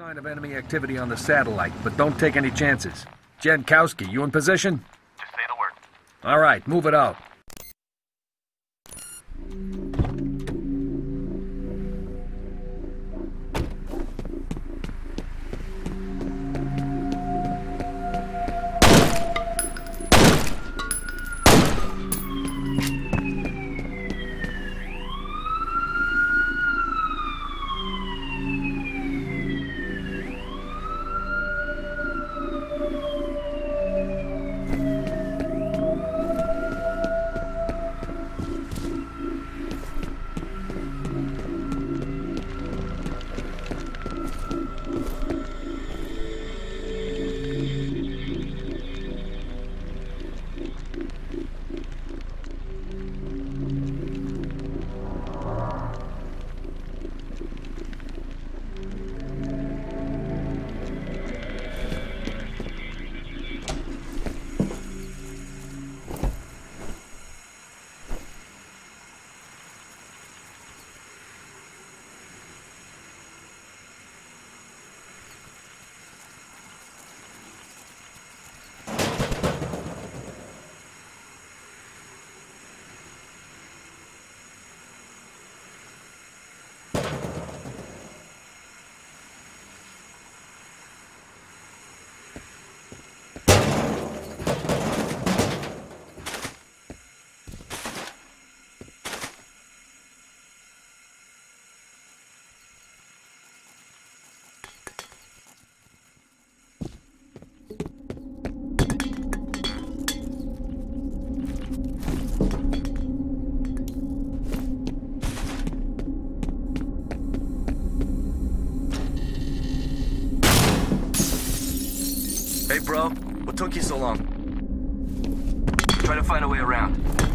sign of enemy activity on the satellite, but don't take any chances. Jankowski, you in position? Just say the word. All right, move it out. Bro. What took you so long? Try to find a way around.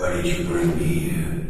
Why did you bring me here?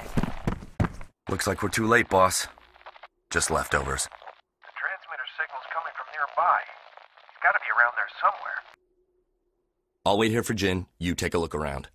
Way. Looks like we're too late, boss. Just leftovers. The transmitter signal's coming from nearby. It's gotta be around there somewhere. I'll wait here for Jin. You take a look around.